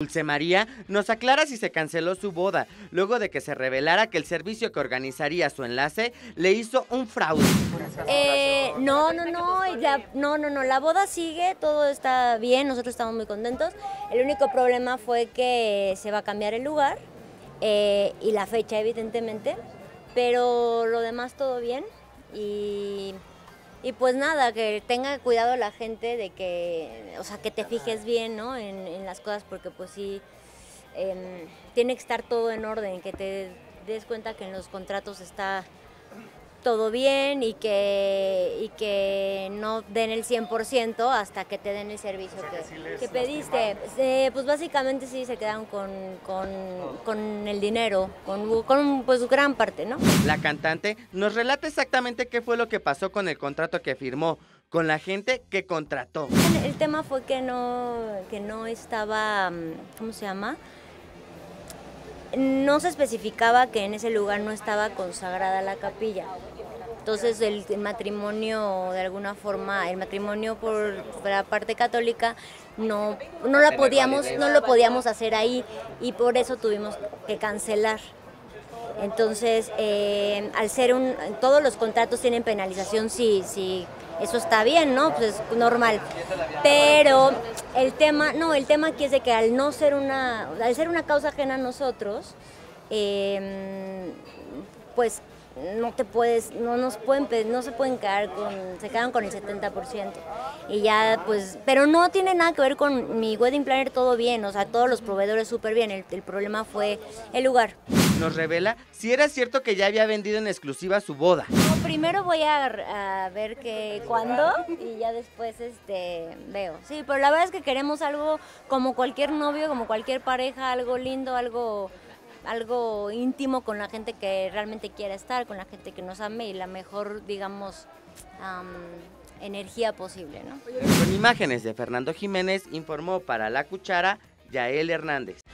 Dulce María nos aclara si se canceló su boda, luego de que se revelara que el servicio que organizaría su enlace le hizo un fraude. Eh, no, no, no, la, no, no, no, la boda sigue, todo está bien, nosotros estamos muy contentos. El único problema fue que se va a cambiar el lugar eh, y la fecha, evidentemente, pero lo demás todo bien y y pues nada, que tenga cuidado la gente de que, o sea, que te fijes bien, ¿no? En, las cosas, porque pues sí, em, tiene que estar todo en orden, que te des cuenta que en los contratos está todo bien y que, y que no den el 100% hasta que te den el servicio que, pediste. pues básicamente sí se quedan con, con, el dinero, con, con, pues gran parte, ¿no? La cantante nos relata exactamente qué fue lo que pasó con el contrato que firmó con la gente que contrató. El tema fue que no, que no estaba, ¿cómo se llama? No se especificaba que en ese lugar no estaba consagrada la capilla. Entonces el, matrimonio, de alguna forma, el matrimonio por, la parte católica no, no, la podíamos, no lo podíamos hacer ahí y por eso tuvimos que cancelar. Entonces, eh, al ser un, todos los contratos tienen penalización, sí, sí, eso está bien, ¿no? Pues es normal. Pero el tema, no, el tema aquí es de que al no ser una, al ser una causa ajena a nosotros, em, pues no te puedes, no nos pueden, no se pueden quedar con, se quedan con el 70%. Y ya, pues, pero no tiene nada que ver con mi wedding planner, todo bien, o sea, todos los proveedores súper bien, el, problema fue el lugar. Nos revela si era cierto que ya había vendido en exclusiva su boda. primero voy a, a ver que cuándo y ya después este veo. Sí, pero la verdad es que queremos algo como cualquier novio, como cualquier pareja, algo lindo, algo algo íntimo con la gente que realmente quiera estar, con la gente que nos ame y la mejor, digamos, energía posible. ¿no? Con imágenes de Fernando Jiménez informó para La Cuchara Yael Hernández.